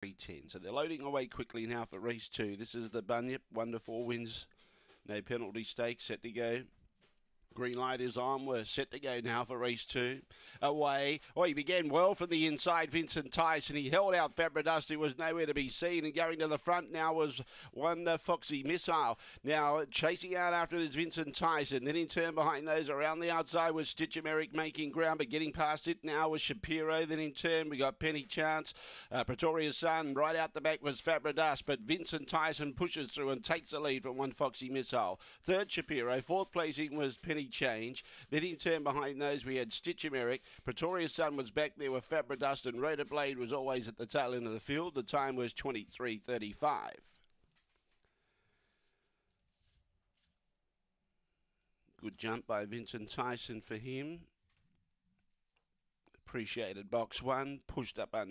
310. So they're loading away quickly now for race two. This is the Bunyip, one to four wins, no penalty stakes, set to go. Green light is on. We're set to go now for race two. Away. Oh, he began well from the inside. Vincent Tyson. He held out Fabradust, who was nowhere to be seen. And going to the front now was one Foxy Missile. Now chasing out after it is Vincent Tyson. Then in turn behind those around the outside was Stitch Merrick making ground, but getting past it now was Shapiro. Then in turn we got Penny Chance. Uh, Pretoria's Sun. Right out the back was Fabradust, but Vincent Tyson pushes through and takes the lead from one Foxy Missile. Third Shapiro. Fourth placing was Penny Chance. Then in turn behind those we had Stitch Americ. Pretoria's Sun was back there with Fabradust and Rhoda Blade was always at the tail end of the field. The time was 23.35. Good jump by Vincent Tyson for him. Appreciated box one. Pushed up under.